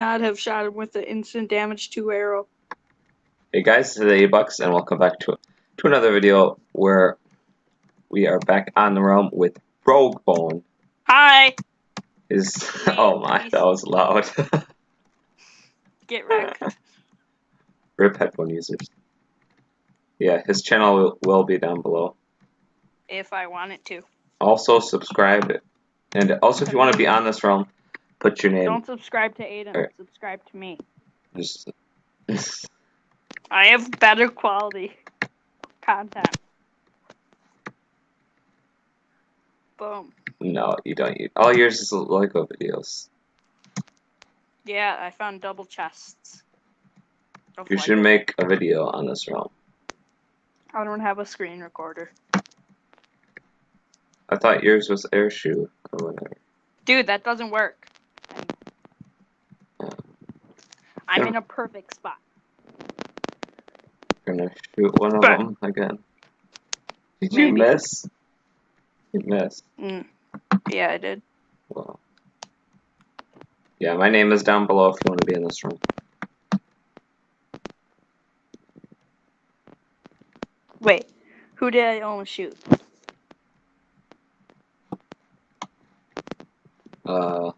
not have shot him with the instant damage two arrow. Hey guys, this is the Bucks, and welcome back to to another video where we are back on the realm with Rogue Bone. Hi! Is oh my, that was loud. Get wrecked. Rip headphone users. Yeah, his channel will, will be down below. if I want it to. Also subscribe, and also if you want to be on this realm, put your name. Don't subscribe to Aiden. Subscribe to me. Just, I have better quality content. Boom. no, you don't. You, all yours is Lego videos. Yeah, I found double chests. You should make a video on this realm. I don't have a screen recorder. I thought yours was AirShou or whatever. Dude, that doesn't work. Yeah. I'm in a perfect spot. Gonna shoot one of But- them again. Did you Maybe. miss? You missed. Mm. Yeah, I did. Well. Yeah, my name is down below if you want to be in this room. Wait, who did I almost shoot? Uh, I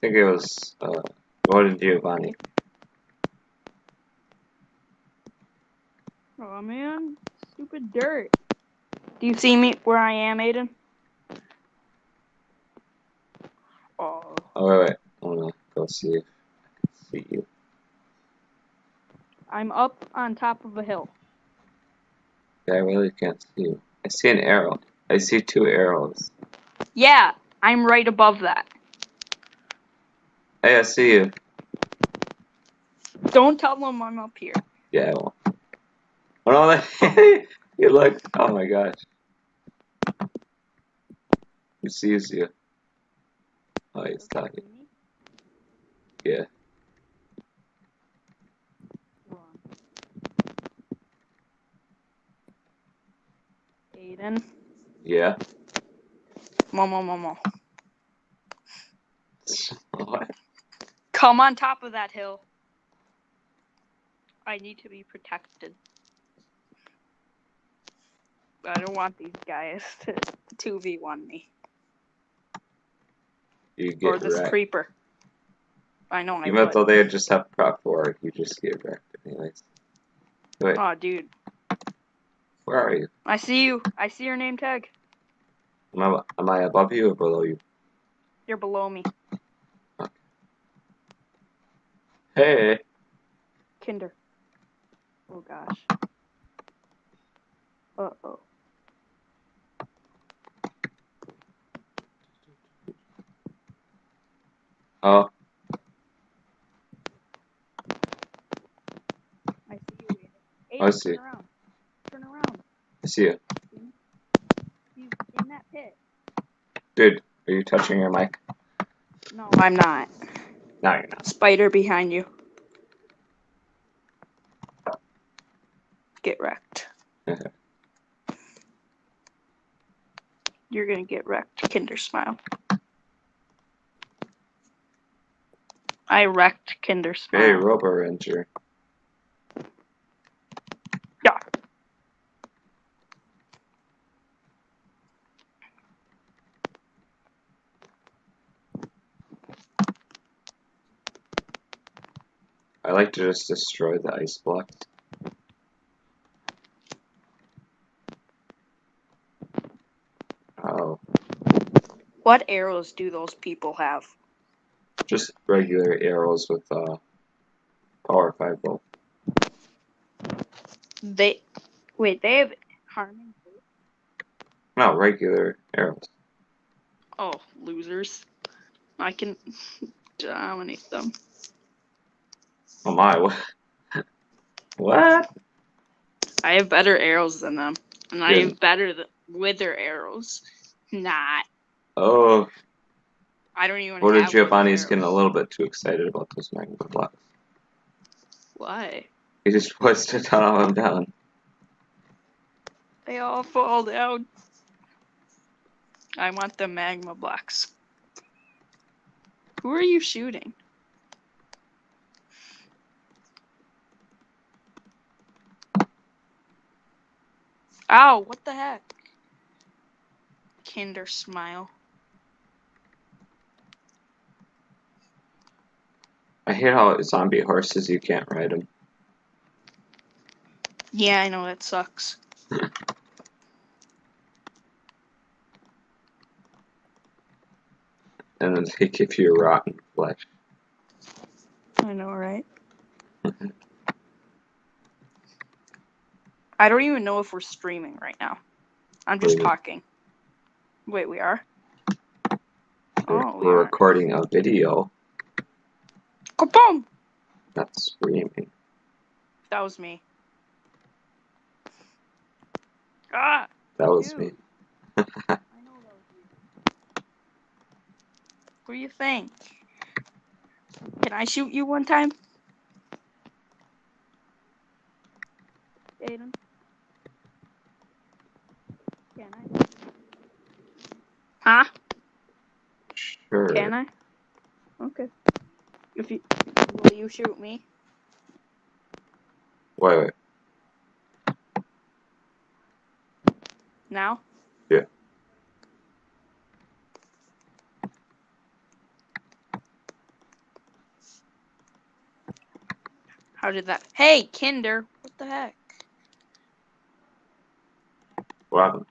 think it was uh, Gordon Giovanni. Oh man, stupid dirt. Do you see me where I am, Aiden? Oh, Oh wait, wait. I wanna go see if I can see you. I'm up on top of a hill. Yeah, I really can't see you. I see an arrow. I see two arrows. Yeah, I'm right above that. Hey, I see you. Don't tell them I'm up here. Yeah, I won't. Oh no, you look. Oh my gosh. He sees you. Oh, he's talking. Yeah. Aiden, Yeah. Momo Momo, What? come on top of that hill. I need to be protected. I don't want these guys to 2v1 me. You get or this wrecked. creeper. I know I Even would. though they just have prot four, you just get wrecked anyways. Wait, Oh, dude. where are you? I see you. I see your name tag. Am I, am I above you or below you? You're below me. Hey! Kinder. Oh, gosh. Uh-oh. Oh, Oh. I see you. Aiden, I see. Turn around. Turn around. I see you. He's in that pit. Dude, are you touching your mic? No, I'm not. No, you're not. Spider behind you. Get wrecked. You're gonna get wrecked, Kinder Smile. I wrecked Kinder Smile. Hey, Robo Ranger. Yeah. I like to just destroy the ice blocks. Oh, What arrows do those people have? Just regular arrows with uh, power 5 volt. They wait, they have harming. No, regular arrows. Oh, losers. I can dominate them. Oh my, what? what? I have better arrows than them. And I have better th- wither arrows. Not. Oh, I don't even. What did Giovanni's getting a little bit too excited about those magma blocks? Why? He just puts a ton of them down. They all fall down. I want the magma blocks. Who are you shooting? Ow, what the heck? Kinder smile. I hate how zombie horses you can't ride them. Yeah, I know that sucks. And then they give you rotten flesh. I know, right? I don't even know if we're streaming right now. I'm just Really? talking. Wait, we are? We're, Oh, we we're recording a video, Kaboom! not screaming. That was me. Ah! That was Ew. me. I know that was you. What do you think? Can I shoot you one time? Aiden? Can I? Huh? Sure. Can I? Okay. If you will you shoot me? Wait, wait. Now? Yeah. How did that? Hey, Kinder! What the heck? What happened?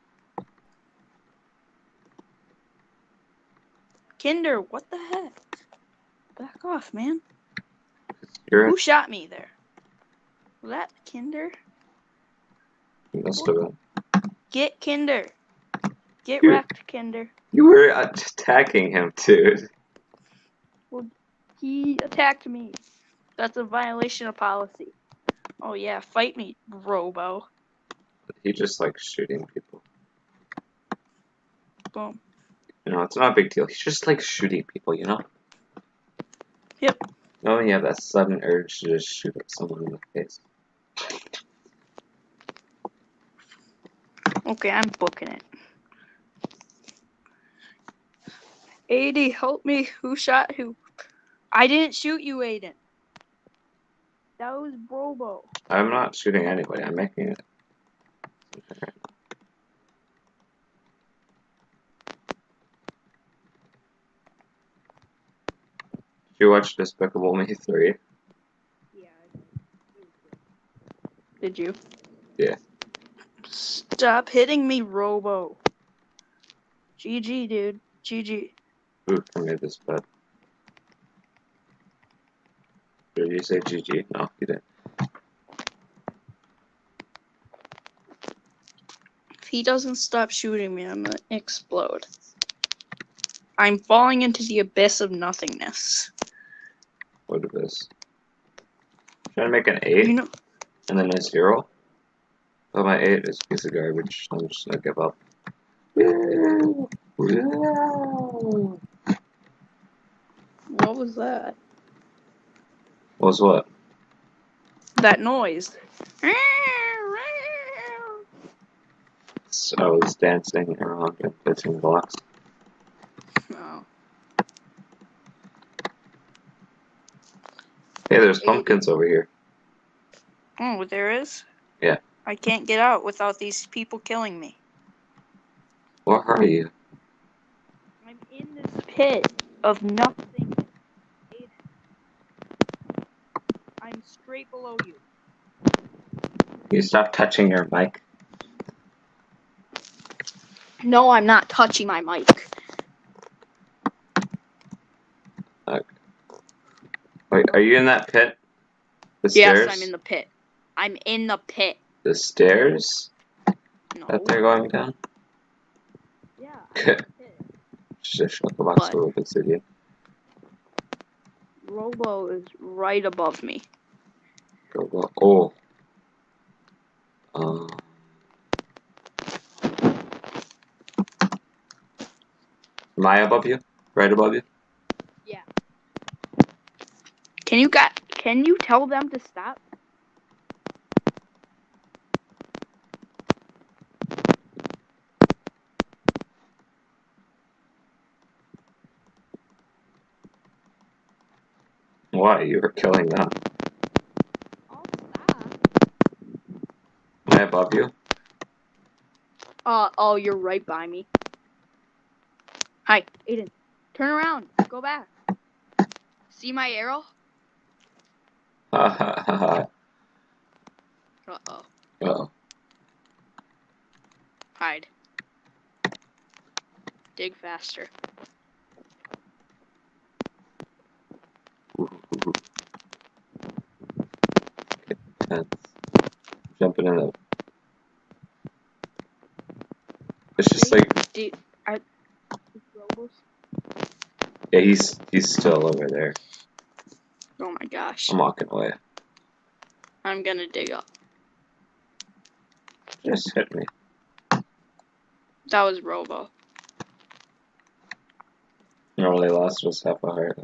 Kinder, what the heck? Back off, man. You're Who shot me there? Was that Kinder? you must have been. Get Kinder. Get Here. wrecked, Kinder. You were uh, attacking him, dude. Well, he attacked me. That's a violation of policy. Oh yeah, fight me, Robo. He just likes shooting people. Boom. You know, it's not a big deal. He just likes shooting people, you know? Yep. Oh, yeah, that sudden urge to just shoot at someone in the face. Okay, I'm booking it. 80, help me. Who shot who? I didn't shoot you, Aiden. That was Brobo. I'm not shooting anybody. I'm making it. You watch Despicable Me 3? Yeah. Did you? Yeah. Stop hitting me, Robo. GG, dude. GG. Ooh, I made this bed. Did you say GG? No, you didn't. If he doesn't stop shooting me, I'm gonna explode. I'm falling into the abyss of nothingness. What is this? Trying to make an 8 You know, and then a 0? Oh, my 8 is a piece of garbage. I'm just gonna give up. what was that? What was what? That noise. So I was dancing around and hitting blocks. Oh. Hey, there's pumpkins over here. oh, there is? Yeah. I can't get out without these people killing me. Where are you? I'm in this pit of nothing. I'm straight below you. You stop touching your mic. No, I'm not touching my mic. Wait, are you in that pit? The Yes, stairs? I'm in the pit. I'm in the pit. The stairs No. that they're going down? Yeah. Just a shulker box What? over the city. Robo is right above me. Go. Oh. Um. Am I above you? Right above you? Can you got? Can you tell them to stop? Why? You were killing them. Am I above you? Uh oh, you're right by me. Hi, Aiden. Turn around. Go back. See my arrow? Ha ha ha ha. Uh oh. Oh. Hide. Dig faster. Jumping in the. It's just like Do I, Robos? yeah, he's he's still over there. Oh my gosh. I'm walking away. I'm gonna dig up. Just hit me. That was Robo. You know, they lost was half a heart.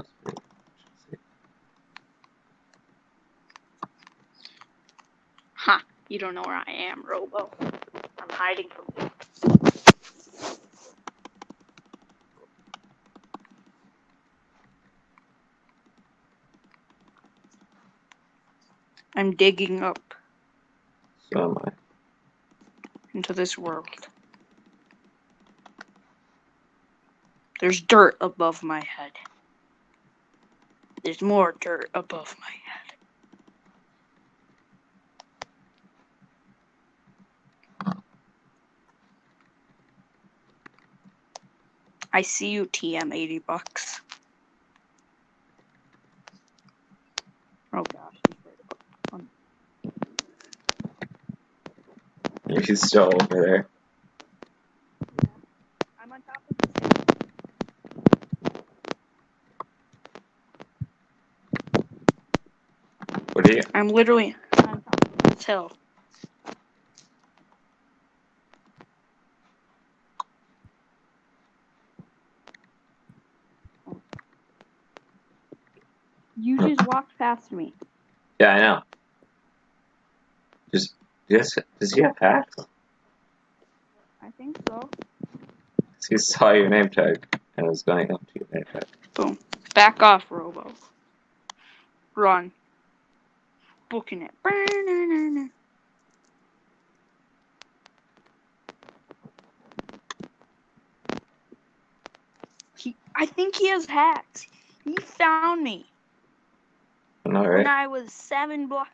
Ha! You don't know where I am, Robo. I'm hiding from you. I'm digging up So am I. into this world. There's dirt above my head. There's more dirt above my head. I see you, TM 80 bucks. Oh gosh. He's still over there. I'm on top of the What do you? I'm literally on top of this hill. You just walked past me. Yeah, I know. Yes. Does he have hacks? I think so. He saw your name tag and was going up to your name tag. Boom. Back off, Robo. Run. Booking it. He, I think he has hacks. He found me I know, when right? I was seven block.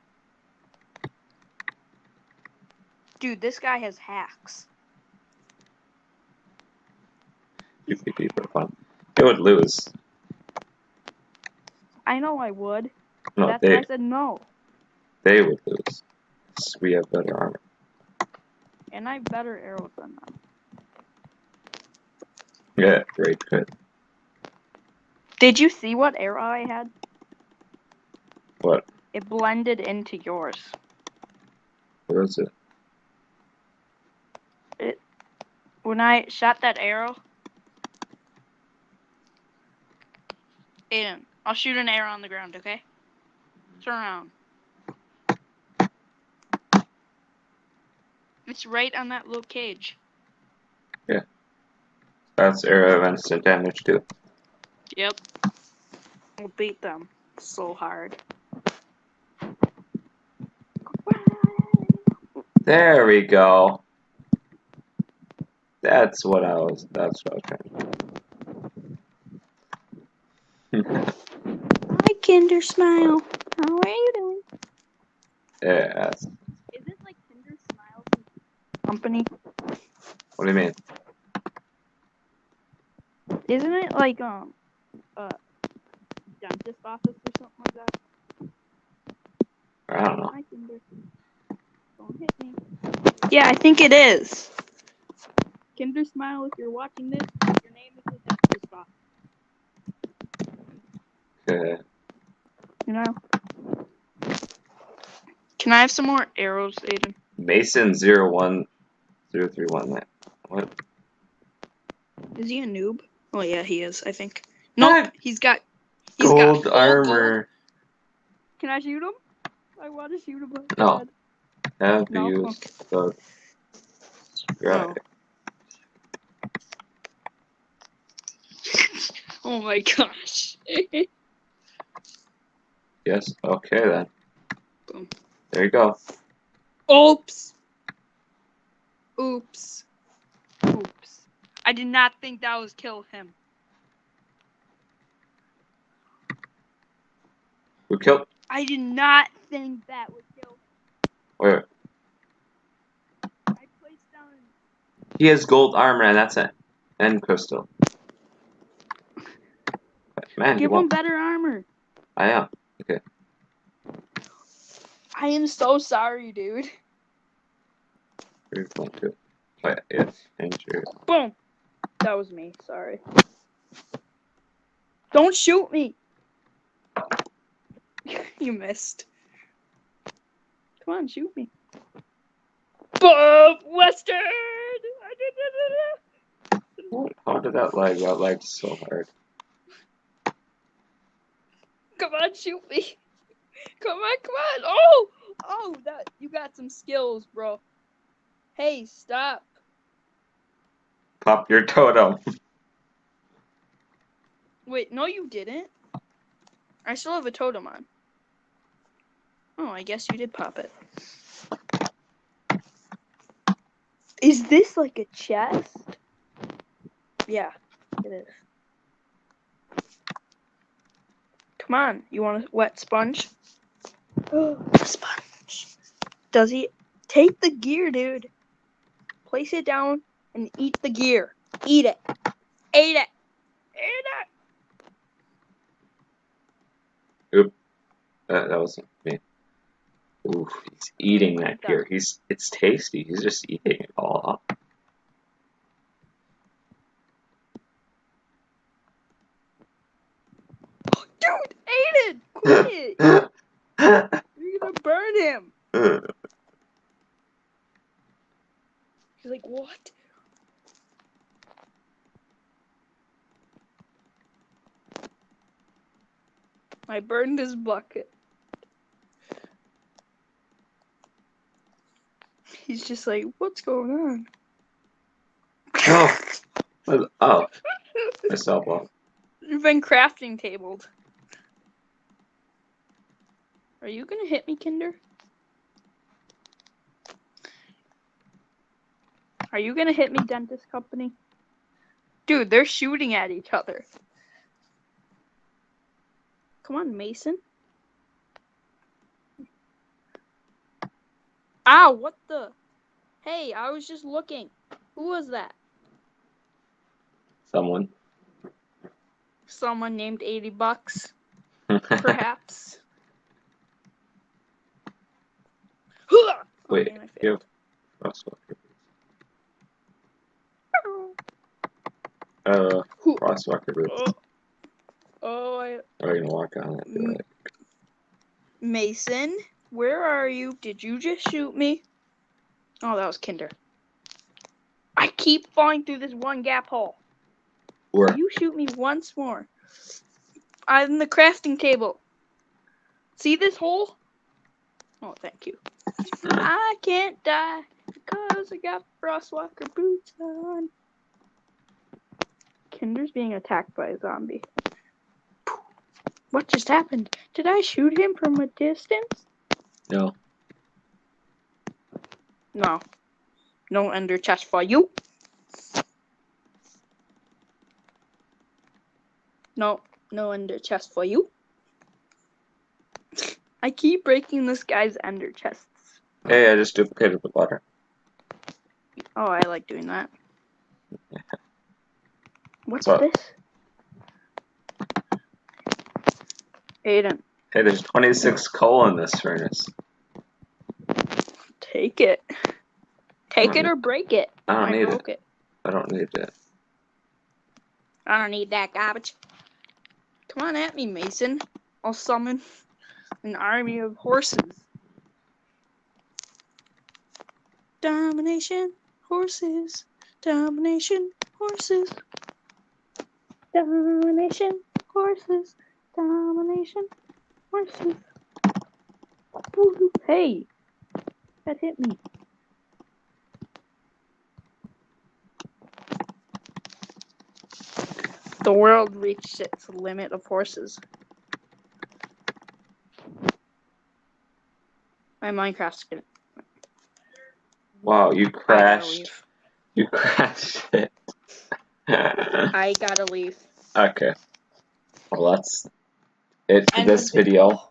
Dude, this guy has hacks. PvP for fun. They would lose. I know I would. No, That's they why I said no. they would lose. We have better armor. And I have better arrows than them. Yeah, great, good. Did you see what arrow I had? What? It blended into yours. Where is it? When I shot that arrow. Aiden, I'll shoot an arrow on the ground, okay? Turn around. It's right on that little cage. Yeah. That's arrow of instant damage too. Yep. We'll beat them so hard. There we go. That's what I was. That's what I was trying to do. Hi, Kinder Smile. How are you doing? yes. Is it like Kinder Smile company? What do you mean? Isn't it like um uh dentist office or something like that? I don't know. Hi, Kinder. Don't hit me. Yeah, I think it is. Kinder Smile, if you're watching this, your name is the dentist office. Okay. You know. Can I have some more arrows, Aiden? Mason zero one zero three one. What? Is he a noob? Oh yeah, he is. I think. Nope, he's got. He's got Gold armor. gold. Can I shoot him? I want to shoot him. No. Have No? used the strike. Oh. Oh my gosh. Yes. Okay then. Boom. There you go. Oops. Oops. Oops. I did not think that was kill him. Who killed? I did not think that would kill. Where? I placed down. He has gold armor, and that's it. And crystal. Man, Give him better armor. I am. Okay. I am so sorry, dude. Two. But yes, injured. Boom. That was me. Sorry. Don't shoot me. you missed. Come on, shoot me. Bob Western! I didn't know. How did that lag? That lagged so hard. Come on, shoot me. Come on, come on. Oh! Oh, that you got some skills, bro. Hey, stop. Pop your totem. Wait, no, you didn't. I still have a totem on. Oh, I guess you did pop it. Is this like a chest? Yeah, it is. Come on, you want a wet sponge? Oh, sponge. Does he take the gear, dude? Place it down and eat the gear. Eat it. Eat it. Eat it. That, that wasn't me. Ooh, he's eating that gear. He's it's tasty. He's just eating it all up. Dude, Aiden, quit! You're gonna burn him. He's like, what? I burned his bucket. He's just like, what's going on? oh, oh, I saw one. You've been crafting tabled. Are you gonna hit me, Kinder? Are you gonna hit me, dentist company? Dude, they're shooting at each other. Come on, Mason. Ow, what the? Hey, I was just looking. Who was that? Someone. Someone named 80 bucks, perhaps. Oh, Wait, man, I failed. Uh, frostwalker boots. Oh, oh I, Are you gonna walk on it? Like, Mason, where are you? Did you just shoot me? Oh, that was Kinder. I keep falling through this one gap hole. Where? You shoot me once more. I'm the crafting table. See this hole? Oh, thank you. I can't die because I got frostwalker boots on. Kinder's being attacked by a zombie. What just happened? Did I shoot him from a distance? No. No. No ender chest for you. No, no ender chest for you. I keep breaking this guy's ender Hey, I just duplicated the water. Oh, I like doing that. What's What? this? Aiden, Hey, there's 26 coal in this furnace. take it. Take it or break it. I don't need it. it. I don't need that. I don't need that garbage. Come on at me, Mason. I'll summon an army of horses. Domination, horses. Domination, horses. Domination, horses. Domination, horses. Hey, that hit me. The world reached its limit of horses. My Minecraft's gonna. Wow, you crashed. You crashed it. I gotta leave. okay. Well, that's it for End this video.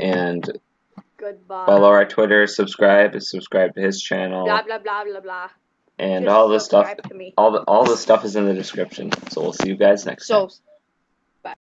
And Goodbye. follow our Twitter, subscribe, subscribe to his channel, Blah blah blah blah blah. and Just all this stuff. To me. All the all the stuff is in the description. So we'll see you guys next time. So